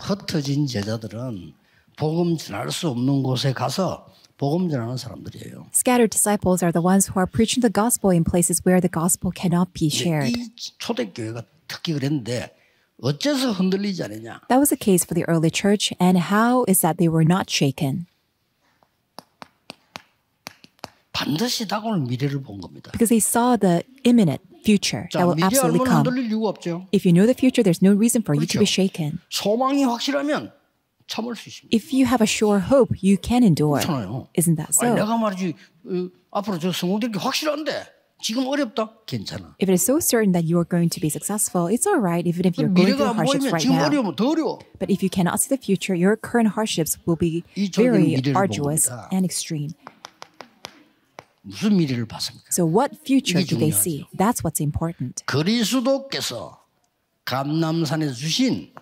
흩어진 제자들은 복음 전할 수 없는 곳에 가서 복음 전하는 사람들이에요. Scattered disciples are the ones who are preaching the gospel in places where the gospel cannot be shared. 이 초대교회가 특히 그랬는데 어째서 흔들리지 않느냐? That was the case for the early church, and how is that they were not shaken? 반드시 다가올 미래를 본 겁니다. Because they saw the imminent future 자, that will 미래 absolutely 알면 come. 흔들릴 이유가 없죠. If you know the future, there's no reason for you to be 그렇죠. shaken. 소망이 확실하면 참을 수 있습니다. If you have a sure hope, you can endure. 그렇잖아요. Isn't that 아니, so? 내가 말이지 어, 앞으로 저 성공될 게 확실한데 지금 어렵다? 괜찮아. If it is so certain that you are going to be successful, it's all right even if you're going 미래가 안 through hardships 보이면 right 지금 now. 어려우면 더 어려워. But if you cannot see the future, your current hardships will be 이쪽에는 very 미래를 본 arduous 겁니다. and extreme. 무슨 미래를 봤습니까? So, what future do they see? That's what's important. 그리스도께서 감남산에 주신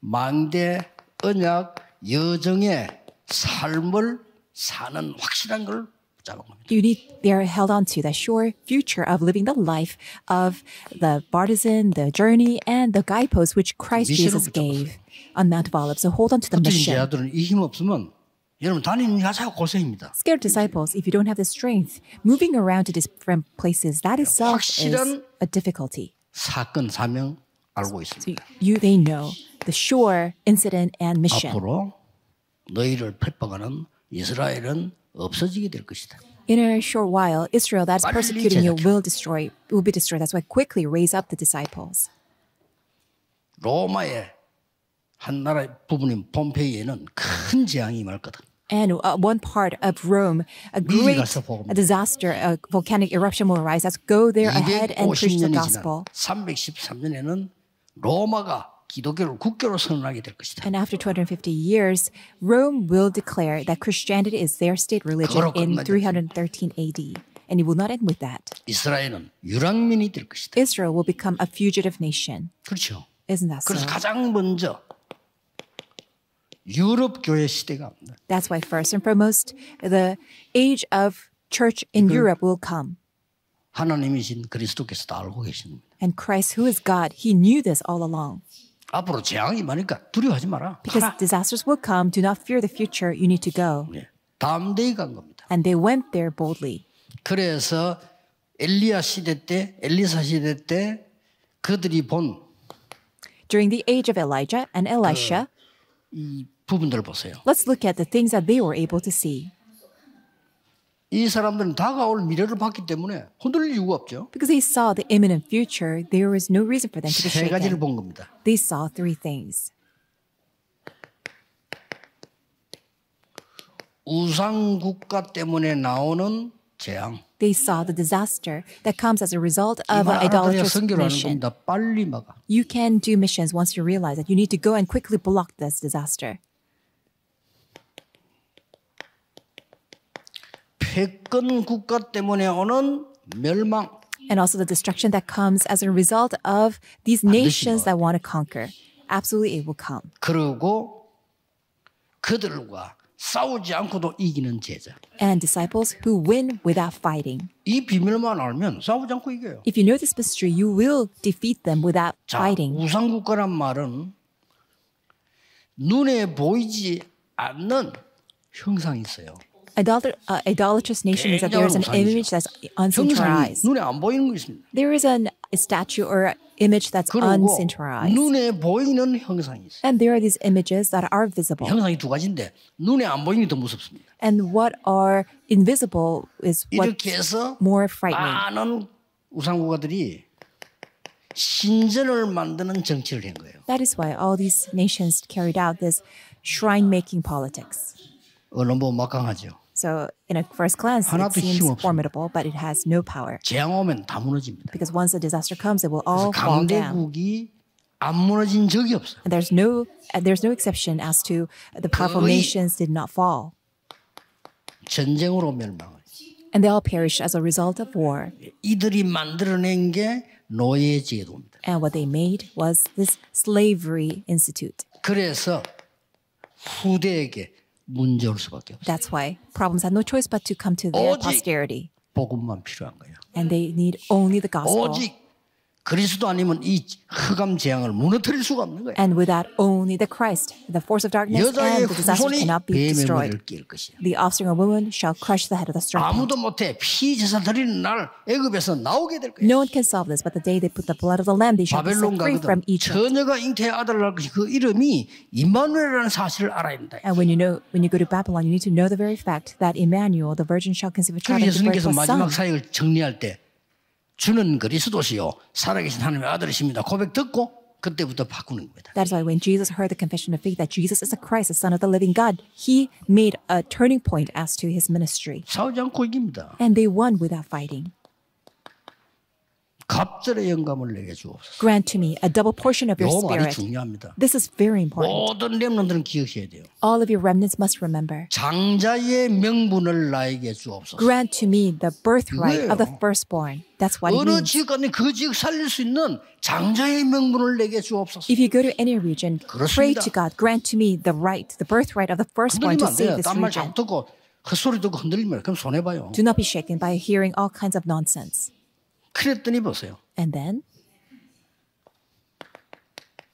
망대 언약 여정의 삶을 사는 확실한 걸 붙잡은 겁니다. You need, they are held on to the sure future of living the life of the partisan, the journey, and the guideposts which Christ Jesus gave on Mount of Olives. So hold on to the mission. 제자들은 이 힘 없으면 여러분 다니는 자체가 고생입니다. Scared disciples, if you don't have the strength, moving around to different places, that itself is a difficulty. 사건 사명 알고 So 있습니다. you, they know the sure incident and mission. 앞으로 너희를 핍박하는 이스라엘은 없어지게 될 것이다. In a short while, Israel that's 빨리 persecuting you will destroy, will be destroyed. That's why quickly raise up the disciples. 로마의 한 나라의 부분인 폼페이에는 큰 재앙이 임할 거다. And uh, one part of Rome, a 미리 great 가서 복음. a disaster, a volcanic eruption will arise. Let's go there ahead and preach the 250년이 gospel. 지난 313년에는 로마가 기독교를 국교로 선언하게 될 것이다. And after 250 years, Rome will declare that Christianity is their state religion 그거로 in 끝나지 313 AD. And it will not end with that. 이스라엘은 유랑민이 될 것이다. Israel will become a fugitive nation. 그렇죠. Isn't that so? 그래서 가장 먼저 유럽 교회 시대가 옵니다. That's why, first and foremost, the age of church in Europe will come. 하나님이신 그리스도께서 다 알고 계십니다. And Christ, who is God, he knew this all along. 앞으로 재앙이 많으니까 두려워하지 마라. Because 하라. disasters will come. Do not fear the future. You need to go. 예. 담대히 간 겁니다. And they went there boldly. 그래서 엘리야 시대 때, 엘리사 시대 때 그들이 본 이 During the age of Elijah and Elisha, 부분들을 보세요. let's look at the things that they were able to see. 이 사람들은 다가올 미래를 봤기 때문에 흔들릴 이유가 없죠. Because they saw the imminent future, there was no reason for them to be 세 가지를 shaken. 본 겁니다. They saw three things. 우상 국가 때문에 나오는 재앙. They saw the disaster that comes as a result 이 of an 말 알아들어야 idolatrous 선교를 하는 mission. 겁니다. 빨리 막아. You can do missions once you realize that you need to go and quickly block this disaster. 패권 국가 때문에 오는 멸망. And also the destruction that comes as a result of these nations that want to conquer. Absolutely, it will come. 그리고 그들과 싸우지 않고도 이기는 제자. And disciples who win without fighting. 이 비밀만 알면 싸우지 않고 이겨요. If you know this mystery, you will defeat them without 자, fighting. 우상국가란 말은 눈에 보이지 않는 형상이 있어요. Idolat- uh, idolatrous nation is that there is an 굉장한 image that's unseen to our 형상이 eyes. 눈에 안 보이는 거 있습니다. There is an, a statue or image that's 그리고 unseen to our eyes. 눈에 보이는 형상이 있어요. And there are these images that are visible. 형상이 두 가지인데 눈에 안 보이는 게 더 무섭습니다. And what are invisible is what's 이렇게 해서 more frightening. 많은 우상국가들이 신전을 만드는 정치를 한 거예요. That is why all these nations carried out this shrine making politics. 얼른 보면 막강하죠. So, in a first glance, it 하나도 seems 힘없습니다. formidable, but it has no power. 재앙 오면 다 무너집니다. Because once a disaster comes, it will all 그래서 fall down. 강대국이 안 무너진 적이 없어요. And there's no, uh, there's no exception as to the powerful 거의- nations did not fall. 전쟁으로 멸망을. And they all perished as a result of war. 이들이 만들어낸 게 노예 제도입니다. And what they made was this slavery institute. 그래서 후대에게 문제 올 수밖에 없어요. That's why problems had no choice but to come to their 오직- posterity. 복음만 필요한 거예요. And they need only the gospel. 오직 그리스도 아니면 이 흑암 재앙을 무너뜨릴 수가 없는 거예요. And without only the Christ, the force of darkness and the disaster cannot be destroyed. The offspring of woman shall crush the head of the serpent. 아무도 못해 피 제사 드리는 날 애굽에서 나오게 될 거예요. No one can solve this, but the day they put the blood of the lamb, they shall be set free from Egypt. 처녀가 잉태의 아들을 낳을 것이 그 이름이 임마누엘이라는 사실을 알아야 된다. And when you know, when you go to Babylon, you need to know the very fact that Emmanuel, the virgin, shall conceive a child and give birth 예수님께서 a son. 마지막 사역을 정리할 때 주는 그리스도시요 살아계신 하나님의 아들이십니다. 고백 듣고 그때부터 바꾸는 겁니다. That is why when Jesus heard the confession of faith that Jesus is the Christ, the Son of the living God, he made a turning point as to his ministry. 싸우지 않고 이깁니다. And they won without fighting. 갑절의 영감을 내게 주옵소서. Grant to me a double portion of your 요 말이 spirit. 중요합니다. This is very important. 모든 렘런들은 기억해야 돼요. All of your remnants must remember. 장자의 명분을 나에게 주옵소서. Grant to me the birthright of the 이거예요. firstborn. That's what it 어느 means. 지역 가든 그 지역 살릴 수 있는 장자의 명분을 내게 주옵소서. If you go to any region, pray 그렇습니다. to God, grant to me the right, the birthright of the firstborn 흔들리면 to 안 save 돼요. this 딴말 region. 자꾸 듣고 헛소리 듣고 흔들리면 그럼 손해봐요. Do not be shaken by hearing all kinds of nonsense. 그랬더니 보세요. And then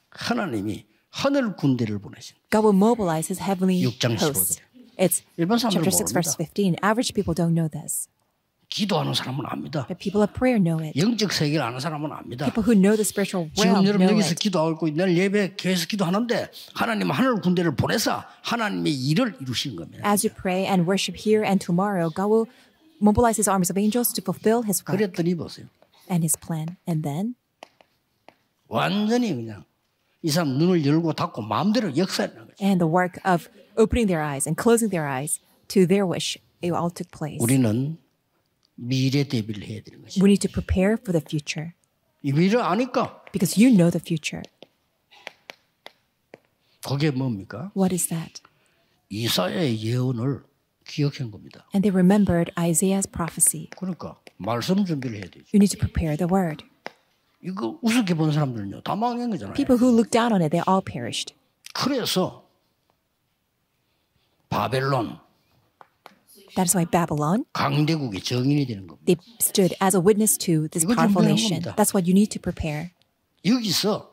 하나님이 하늘 군대를 보내신 God will mobilize his heavenly 6장 host. 15절. It's chapter 6, verse 모릅니다. 15. Average people don't know this, 기도하는 사람은 압니다. but people of prayer know it. 영적 세계를 아는 사람은 압니다. People who know the spiritual 지금 realm 여러분 know 여기서 it. 기도하고 내일 예배 교회에서 기도하는데 하나님은 하늘 군대를 보내서 하나님의 일을 이루시는 겁니다. As you pray and worship here and tomorrow, God will mobilize his armies of angels to fulfill his work 그랬더니 보세요. and his plan. And then 완전히 그냥 이 사람 눈을 열고 닫고 마음대로 역사하는 거죠. and the work of opening their eyes and closing their eyes to their wish, it all took place. 우리는 미래 대비를 해야 되는 거죠. We need to prepare for the future 이 미래 아니까 because you know the future. 그게 뭡니까? What is that? 이사야의 예언을 기억한 겁니다. And they remembered Isaiah's prophecy. 그러니까 말씀 준비를 해야 되죠. You need to prepare the word. 이거 우습게 본 사람들은요 다 망한 거잖아요. People who looked down on it, they all perished. 그래서 바벨론 That is why Babylon, 강대국의 정인이 되는 겁니다. they stood as a witness to this 이거 powerful 준비하는 nation. 겁니다. That's what you need to prepare. 여기서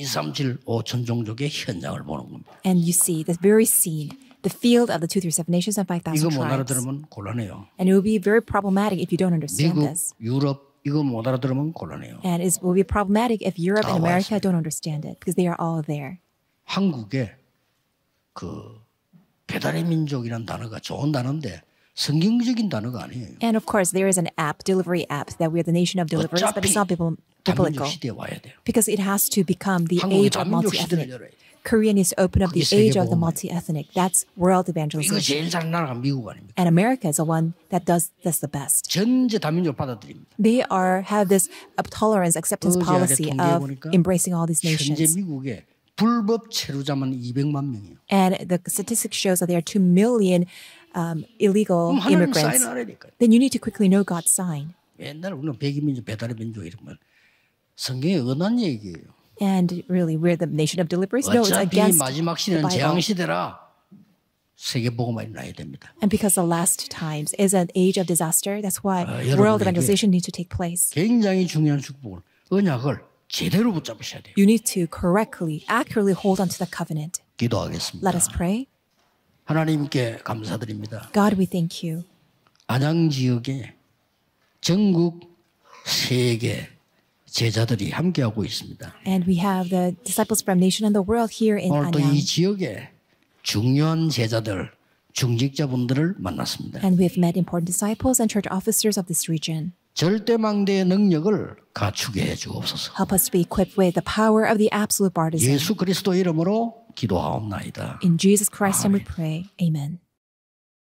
이삼칠 오천 종족의 현장을 보는 겁니다. And you see this very scene, the field of the 237 nations and 5,000 이거 못 tribes. 알아들으면 곤란해요. And it will be very problematic if you don't understand 미국, this. 유럽 이거 못 알아들으면 곤란해요. And it will be problematic if Europe and 다 America don't understand it because they are all there. 한국에 그 배달의 민족이라는 단어가 좋은 단어인데 성경적인 단어가 아니에요. And of course, there is an app, delivery app, that we are the nation of deliverers, but it's not bibl- 다민족 biblical 시대에 와야 돼요. because it has to become the 한국이 age of 다민족 시대를 multi-ethnic. 열어야 돼요. Korea needs to open up the 그게 age of the 세계복음화예요. multi-ethnic. That's world 이거 evangelization. 제일 잘하는 나라가 미국 아닙니까? And America is the one that does this the best. 전체 다민족 받아들입니다. They are have this uh, tolerance acceptance 어제 policy 통계 of 보니까 embracing all these 현재 nations. 미국에 불법 체류자만 200만 명이에요. And the statistics shows that there are two million um, illegal 그럼 하나님 immigrants. 사인을 알아야 될까요? Then you need to quickly know God's sign. 옛날 우리는 백이민족, 배달의 민족 이러면 성경에 은한 얘기예요. And really, we're the nation of deliverers. No, it's 어차피 against 마지막 the 시대는 재앙 Bible. 시대라 세계복음화를 나야 됩니다. And because the last times is an age of disaster, that's why 아, world 여러분에게 evangelization needs to take place. 굉장히 중요한 축복을 언약을 제대로 붙잡으셔야 돼요. You need to correctly, accurately hold on to the covenant. 기도하겠습니다. Let us pray. 하나님께 감사드립니다. God, we thank you. 안양 지역에 전국 세계 제자들이 함께하고 있습니다. And we have the disciples from nation and the world here in 오늘 또이 Anyang. 지역에 중요한 제자들, 중직자분들을 만났습니다. And we have met important disciples and church officers of this region. 절대망대의 능력을 갖추게 해 주옵소서. Help us to be equipped with the power of the absolute partisan. 예수 그리스도 이름으로 기도하옵나이다. In Jesus Christ, and we pray. Amen.